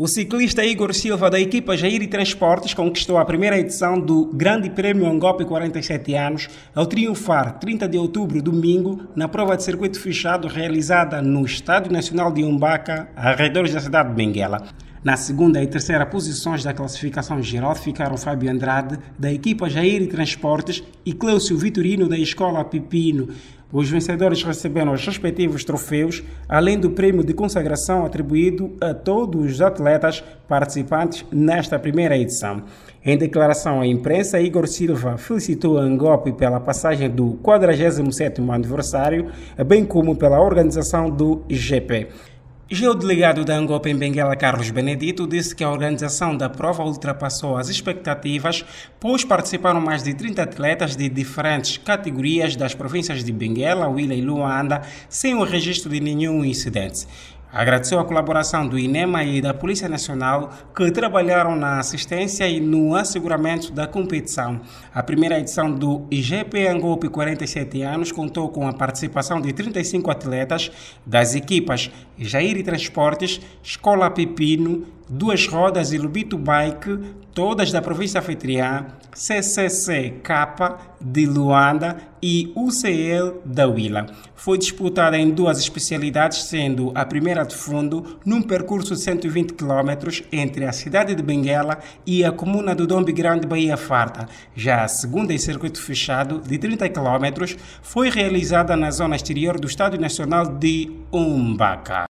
O ciclista Igor Silva, da equipa Jair Transportes, conquistou a primeira edição do Grande Prêmio Angope 47 anos ao triunfar 30 de outubro, domingo, na prova de circuito fechado realizada no Estádio Nacional de Umbaca, arredores da cidade de Benguela. Na segunda e terceira posições da classificação geral ficaram Fábio Andrade, da equipa Jair Transportes, e Cleucio Vitorino, da Escola Pipino. Os vencedores receberam os respectivos troféus, além do prêmio de consagração atribuído a todos os atletas participantes nesta primeira edição. Em declaração à imprensa, Igor Silva felicitou a Angope pela passagem do 47º aniversário, bem como pela organização do GP. O delegado da Angopa em Benguela, Carlos Benedito, disse que a organização da prova ultrapassou as expectativas, pois participaram mais de 30 atletas de diferentes categorias das províncias de Benguela, Huila e Luanda, sem o registro de nenhum incidente. Agradeceu a colaboração do INEMA e da Polícia Nacional que trabalharam na assistência e no asseguramento da competição. A primeira edição do IGP Angope 47 anos contou com a participação de 35 atletas das equipas Jair Transportes, Escola Pepino, Duas Rodas e Lubito Bike, todas da província anfitriã, CCC-K de Luanda e UCL da Huila. Foi disputada em duas especialidades, sendo a primeira de fundo num percurso de 120 km entre a cidade de Benguela e a comuna do Dombe Grande Bahia Farta. Já a segunda em circuito fechado, de 30 km, foi realizada na zona exterior do Estádio Nacional de Umbaca.